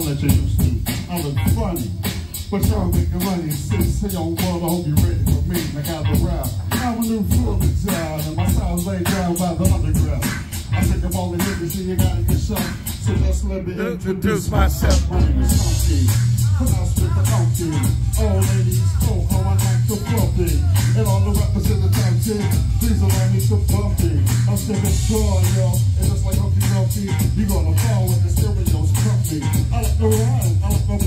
college and Houston, I look funny. But y'all make money since hey on world, I hope you're ready for me. I got the rap. I'm a new full of and my style's laid down by the underground. I think I'm all the niggas, and you gotta get some. So just let me introduce myself. My name is Funky. All ladies. And all the rappers in the please allow me to bump it. I'm stepping strong, y'all, and just like Humpty Dumpty, you're gonna fall. I'm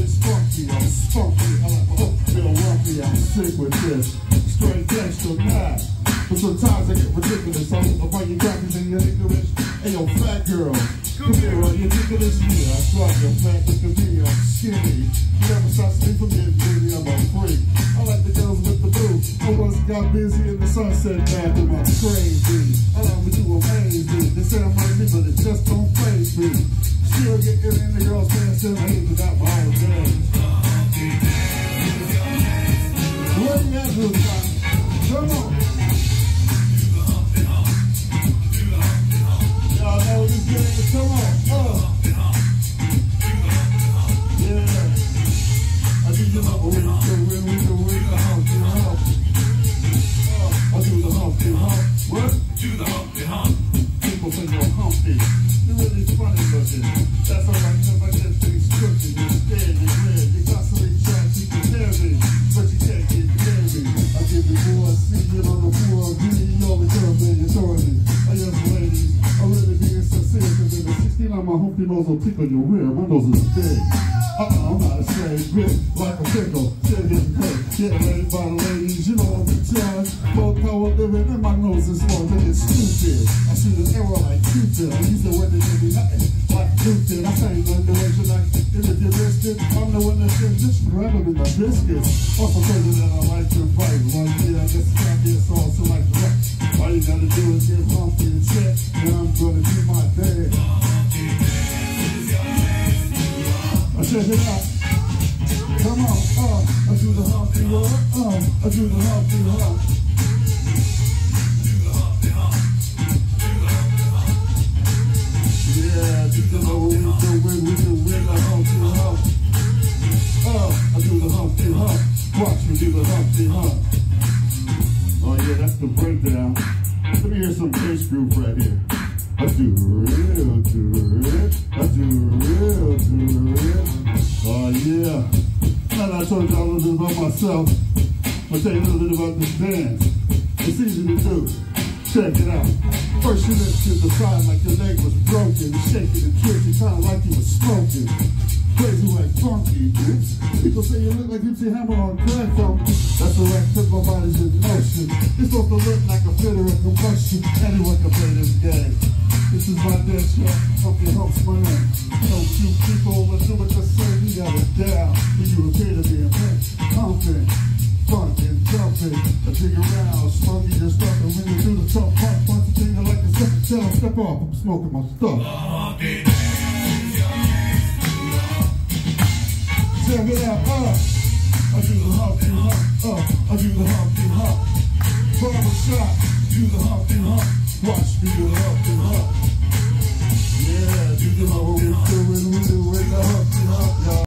spunky, I like my hook feel rumpy. I'm sick with this. Straight gangster mad. But sometimes I get ridiculous. I look up on your and your ignorance. Hey, yo, fat girl. Come here, are you ridiculous? Yeah, I'm skinny. Never stop me from getting I'm a freak. I like the girls with the. I once got busy in the sunset bath with my crazy. 16 on my humpy nose will tickle your rear. Nose is big. Uh-uh, I'm not a slave, bit like a pickle. Still getting paid, getting ready by the ladies. You know what I'm telling. Both power living and my nose is long, they get stupid. I shoot an arrow like Cupid. I use the word that give me nothing like Cupid. I say underration like, and if you're listed, I'm the one that's in them in the biscuits. Also told check it out. Come on, uh, I do the humpy walk, uh, I do the humpy walk. Yeah, do the low, we do it, we do it, the humpty hump. Uh, I do the humpty hump. Watch me do the humpty hump. Oh yeah, that's the breakdown. Let me hear some bass groove right here. I do real I told y'all a little bit about myself, I'll tell you a little bit about this dance. It's easy to do. Check it out. First you lift to the side like your leg was broken. Shaking and twisting, kinda like you was smoking. Crazy like funky, oops. People say you look like MC Hammer on crack. That's the right cause my body's in motion. It's supposed to look like a flitter of combustion. Anyone can play this game. This is my dance show. Hope you help my. Don't you people let's do what you say. We got it down. You appear to be off. I'm smoking my stuff. I do the humpty hump, uh. I do the hump. Barber shop, do the humpty hump. Watch me do the hump.